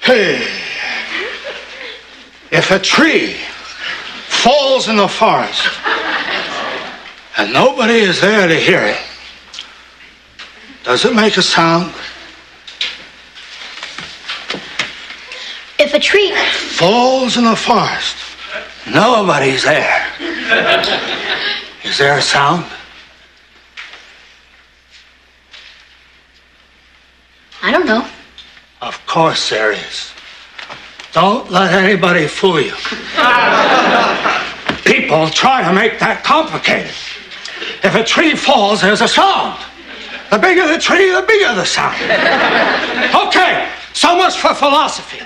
Hey. If a tree falls in the forest and nobody is there to hear it, does it make a sound? If a tree Falls in the forest, nobody's there. Is there a sound? I don't know. Of course there is. Don't let anybody fool you. People try to make that complicated. If a tree falls, there's a sound. The bigger the tree, the bigger the sound. Okay, so much for philosophy.